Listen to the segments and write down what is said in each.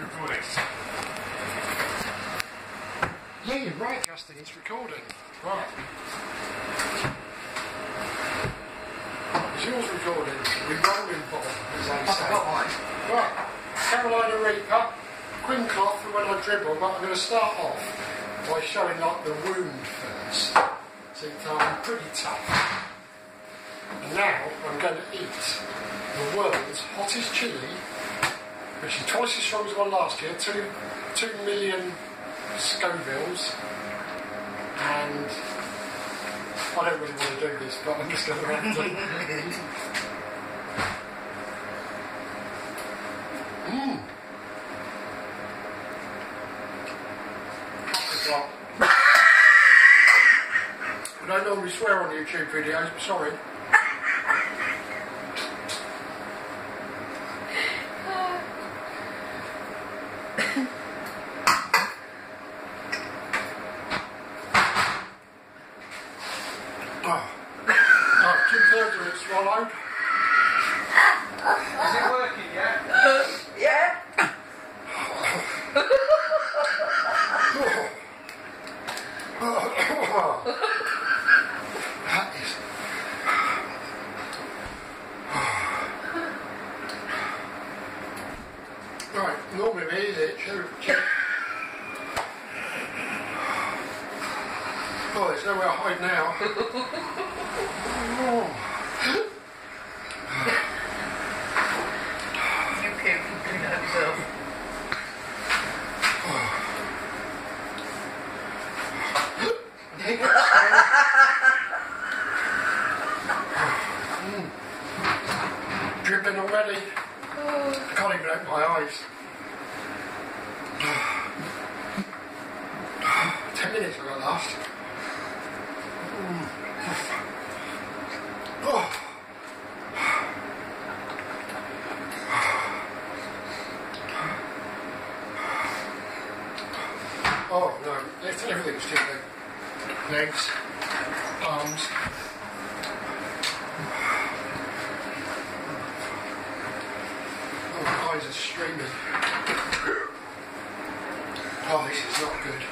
recording. Yeah, you're right, Justin. It's recording. Right. Is yours recording? We're rolling ball, as they say. Right. Carolina Reaper, Queen cloth for when I dribble, but I'm going to start off by showing like the wound first. So I'm pretty tough. And now I'm going to eat the world's hottest chili, which is twice as strong as one last year, two, two million Scovilles, and I don't really want to do this, but I'm just going to have to. Mmm. I don't normally swear on YouTube videos, but sorry. Oh, oh two thirds of it swallowed. Is it working yet? Yeah. That is. Right, normally we eat it. Oh, there's nowhere to hide now. Oh. You puke and clean it up yourself. Dripping already. I can't even open my eyes. Ten minutes I got last. Mm. Oh. Oh no, it's everything's tickling. Legs, arms. Oh, eyes are streaming. Oh, this is not good.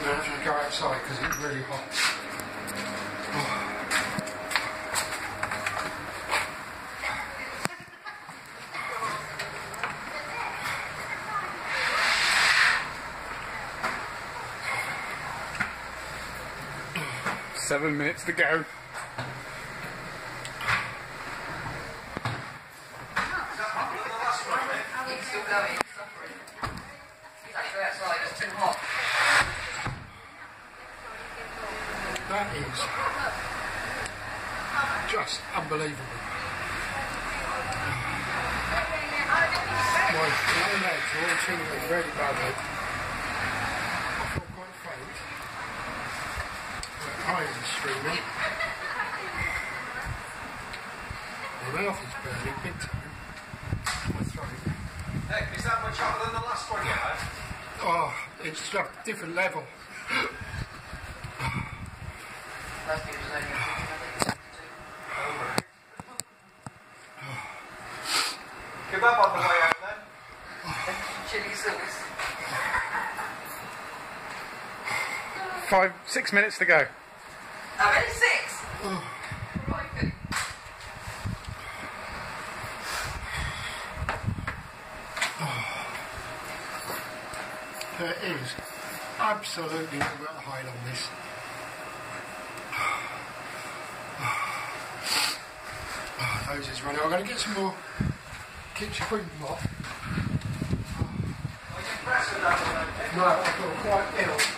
Now I'm going to go outside because it's really hot. Seven minutes to go. That is just unbelievable. My legs are all tingling really badly. I feel quite faint. My eyes are streaming. My mouth is burning big time. My throat. Nick, is that much hotter than the last one you had? Oh, it's just a different level. Last thing was only a Kebab on the way out then? Chili sauce. Five, six minutes to go. I'm only six. There is absolutely to hide on this. Oh, those is running. I'm going to get some more kitchen cream off. Are you impressed with that one, Nick? No, I feel quite ill.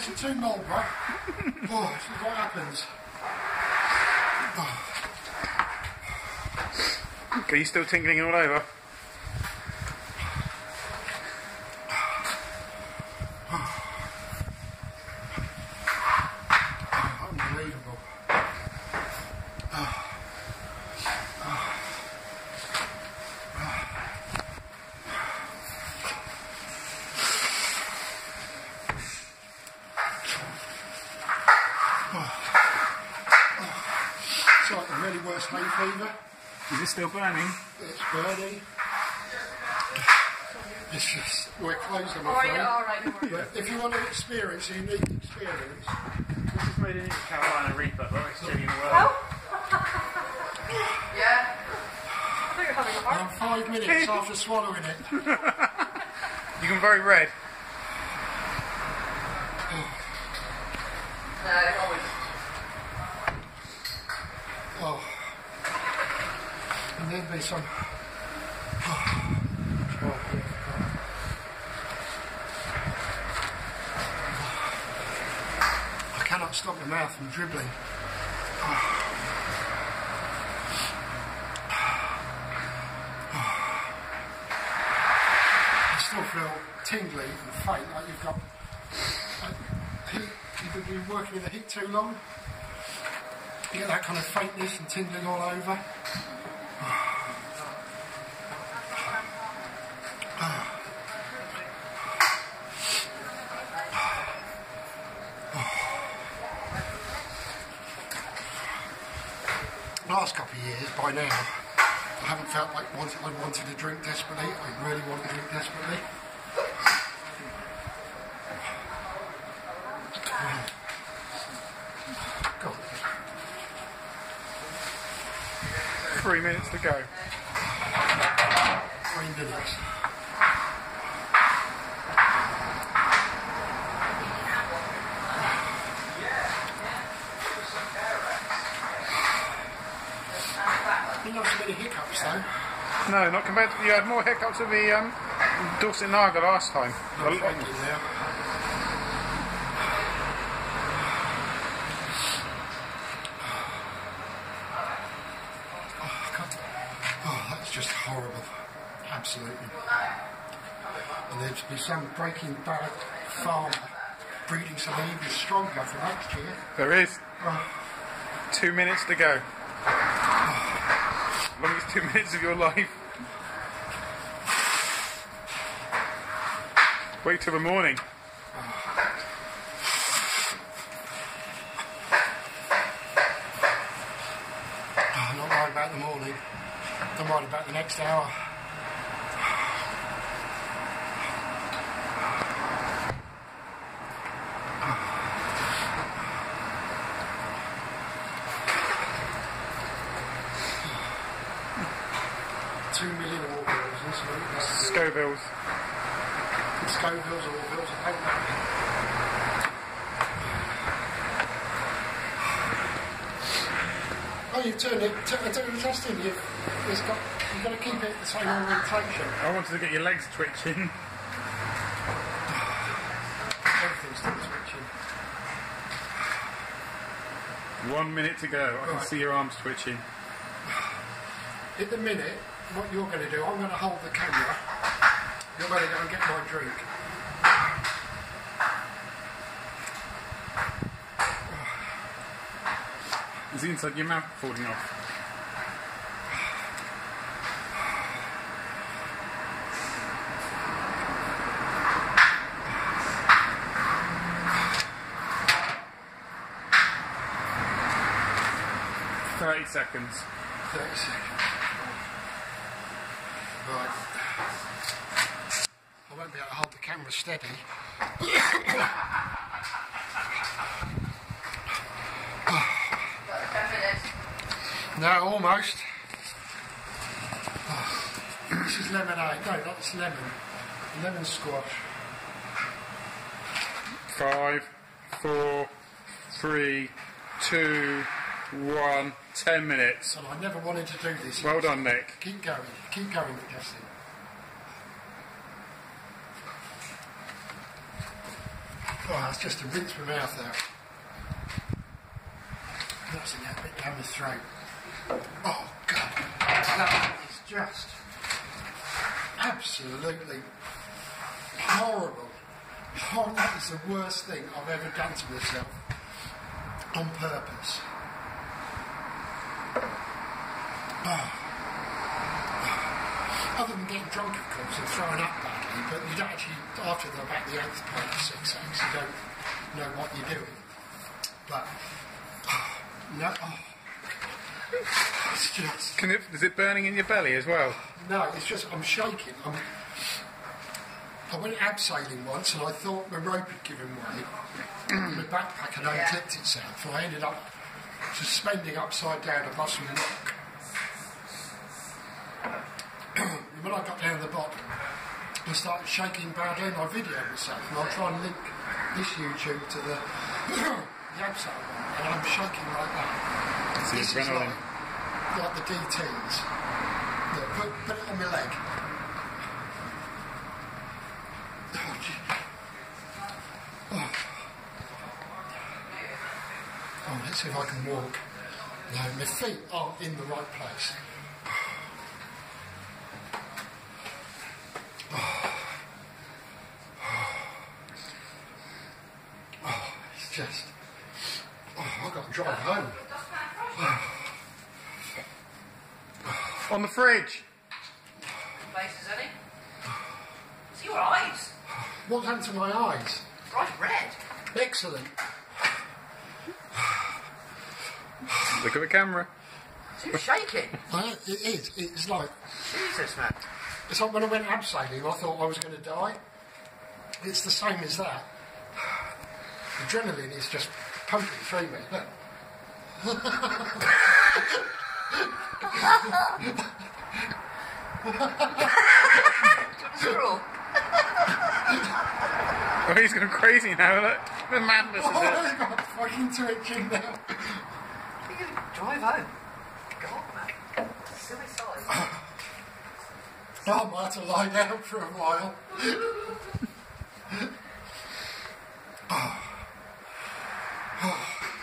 Oh, for the price of two oh, this is what happens. Are you still tingling all over? Unbelievable. It's like the really worst hay fever. Is still burning? It's burning. It's just, we're closed, I'm Alright, afraid. alright, don't. But if you want to experience, you need experience. This is made in Carolina Reaper, lowest chili in the world. Oh! yeah. I think you're having a heart. I'm five minutes after swallowing it. You can very red. No, always. Oh. Be some. Oh, I cannot stop my mouth from dribbling. I still feel tingly and faint, like you've got heat. You've been working in the heat too long. You get that kind of faintness and tingling all over. Last couple of years, by now, I haven't felt like wanted, I wanted to drink desperately. I really want to drink desperately. God. Three minutes to go. Three minutes. You not so hiccups. No, not compared to. You had more hiccups with the um, Dorset Naga last time. A I'm lot- thinking now. Oh, oh, that's just horrible. Absolutely. And there'd be some breaking bad farmer breeding something even stronger for next year. There is. Two minutes to go. Longest two minutes of your life. Wait till the morning. I'm not worried about the morning. I'm worried about the next hour. Two million Orvilles, this week. This is Scovilles. Scovilles, Orvilles, I don't know. Oh, you've turned it. T- I turned the testing. You've, it's got. You've got to keep it the same orientation. I wanted to get your legs twitching. Everything's still switching. One minute to go. I can see your arms twitching. At the minute, what you're going to do, I'm going to hold the camera. You're going to get my drink. Is the inside your mouth falling off? Thirty seconds. 30 seconds. Right. I won't be able to hold steady. Ten. No, almost. This is lemonade. No, not this lemon. Lemon squash. Five, four, three, two, one. Ten minutes. And I never wanted to do this. Well done, Nick. Keep going. Keep going with Justin. Oh, it's just to rinse my mouth out. That's a bit down my throat. Oh, God. That is just absolutely horrible. Oh, that is the worst thing I've ever done to myself on purpose. Ah. Ah. Other than getting drunk, of course, and throwing up badly, but you don't actually, after the, about the eighth pint of 6X, you don't know what you're doing. But, no, oh, it's just, Can it, is it burning in your belly as well? no, it's just, I'm shaking. I'm, I went abseiling once and I thought my rope had given way. my backpack had Yeah. unclipped itself, and I ended up suspending upside down above some rock. When I got down the bottom, I started shaking badly and I videoed myself and I'll try and link this YouTube to the, the one and I'm shaking like that. It's This is like, like the DTs. Look, put, put it on my leg. Oh. Oh. Oh, let's see if I can walk. No, my feet aren't in the right place. Oh, it's just. Oh, I've got to drive home. On the fridge. Places, any? See your eyes. What happened to my eyes? Bright red. Excellent. Look at the camera. So you're shaking. Uh, it is. It's like Jesus, man. it's like when I went abseiling, I thought I was going to die. It's the same as that. Adrenaline is just pumping through me. Look. Squirrel. Oh, he's going crazy now. Look, the madness Oh, is it. I've got fucking twitching now. You can drive home. God, man. Silly size. I might have to lie down for a while. Oh. Oh,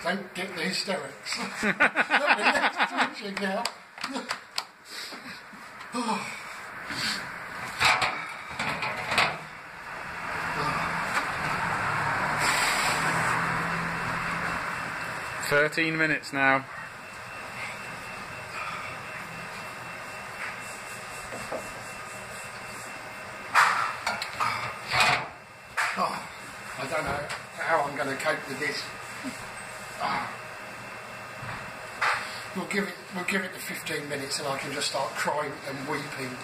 Don't get the hysterics. Look, my leg's twitching now. Thirteen minutes now. Oh, I don't know how I'm going to cope with this. Ah. We'll give it. We'll give it the 15 minutes, and I can just start crying and weeping.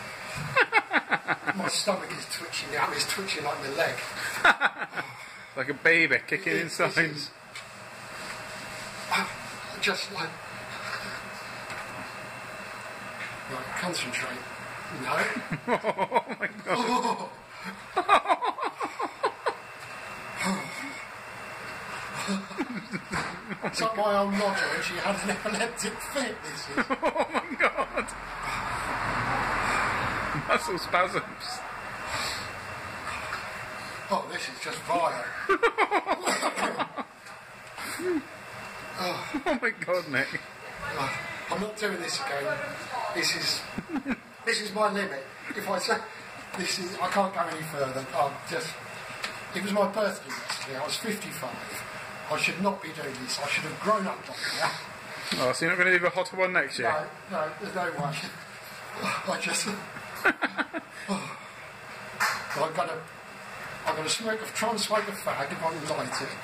my stomach is twitching now. It's twitching like my leg. Like a baby kicking It- inside. is- Ah, just like. Right, concentrate. No. Oh my god. It's like my old lodger when she had an epileptic fit. This is. Oh my god. Muscle spasms. Oh, this is just vile. Oh my god, Nick. Oh, I'm not doing this again. This is this is my limit. If I say this is, I can't go any further. I'm just. It was my birthday yesterday. I was 55. I should not be doing this. I should have grown up by now. Oh, so you're not going to do the hotter one next year? No, no, there's no way. I just. I'm gonna. I'm gonna smoke. a- Try and smoke a fag if I can light it.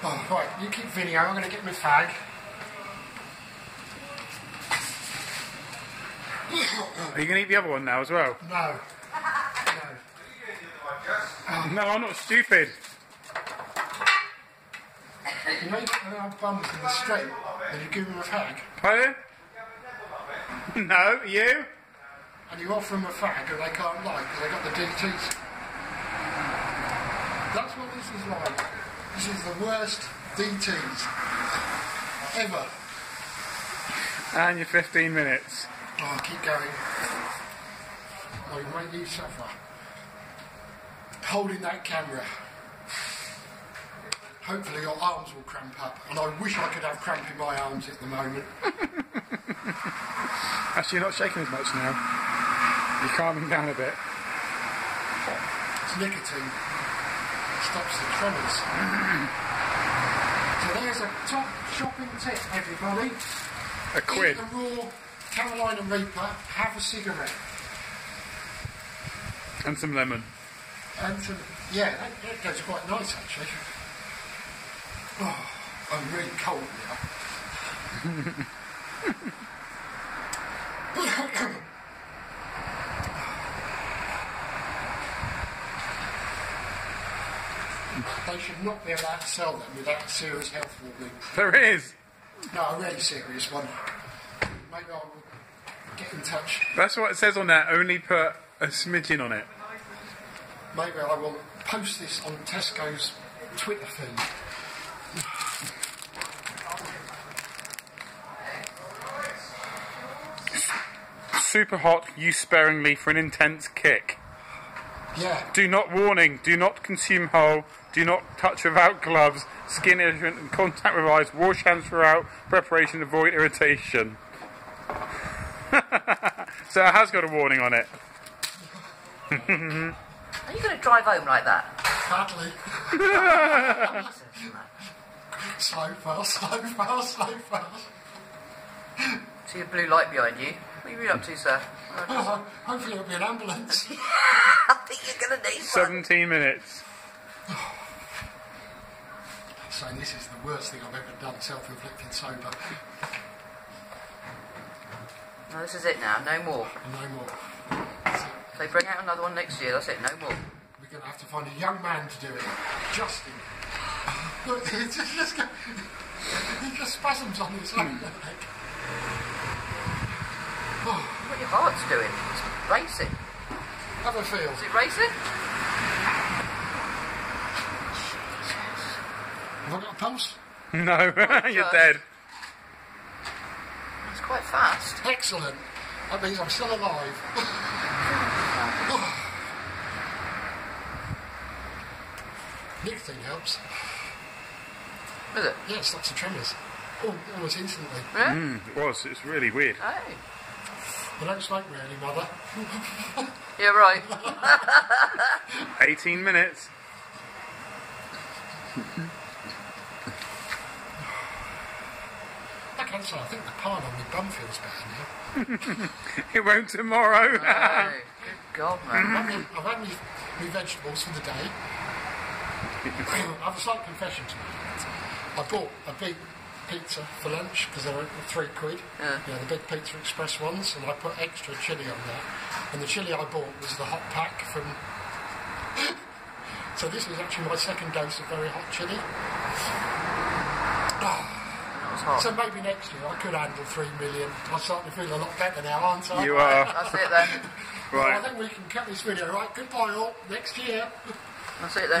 Oh, right, you keep video. I'm gonna get my fag. Are you going to eat the other one now as well? No. No. I'm not stupid. You know, you have bums in the street and you give them a fag Pardon? No, you? and you offer them a fag and they can't like because they got the DTs. That's what this is like. This is the worst DTs ever. And your 15 minutes. Oh, keep going. Oh, you make you suffer. Holding that camera. Hopefully your arms will cramp up, and I wish I could have cramp in my arms at the moment. Actually, you're not shaking as much now. You're calming down a bit. It's nicotine. It Stops the tremors. so there's a top shopping tip, everybody. A quid. Eat the raw Carolina Reaper, have a cigarette. And some lemon. And some, yeah, that, that goes quite nice actually. Oh, I'm really cold now. they should not be allowed to sell them without a serious health warning. There is. No, a really serious one. Maybe I will get in touch. That's what it says on there. Only put a smidgen on it. Maybe I will post this on Tesco's Twitter feed. Super hot. Use sparingly for an intense kick. Yeah, Do not warning. Do not consume whole. Do not touch without gloves. Skin irritant and contact with eyes. Wash hands throughout. Preparation. Avoid irritation. so it has got a warning on it. Are you going to drive home like that? badly. Slow fast, slow fast, slow fast. See a blue light behind you. What are you been up to, sir? Oh, hopefully it'll be an ambulance. I think you're going to need one. 17 minutes. So this is the worst thing I've ever done, self-inflicted sober. No, this is it now. No more. No more. If they bring out another one next year, that's it. No more. We're going to have to find a young man to do it. Justin. Look, it's just, just, go- he just spasms on his own leg. What your heart's doing? It's racing. Have a feel. Is it racing? Have I got a pulse? No, you're dead. It's quite fast. Excellent. That means I'm still alive. Nicotine helps. Is it? Yeah, it stops the tremors. Al- Almost instantly. Yeah? Mm, it was. It's really weird. Oh. I don't smoke really, mother. Yeah, right. 18 minutes. I can say I think the palm on my bum feels better now. It won't tomorrow. Oh, good God, man. I've had my, my vegetables for the day. I have a slight confession to make. I bought a big pizza for lunch because they were three quid. Yeah. You know, the big Pizza Express ones, and I put extra chilli on there. And the chilli I bought was the hot pack from. so this is actually my second dose of very hot chilli. That was hot. So maybe next year I could handle three million. I'm starting to feel a lot better now, aren't I? you are. That's it then. Well, I think we can cut this video, right? Goodbye all. Next year. That's it then.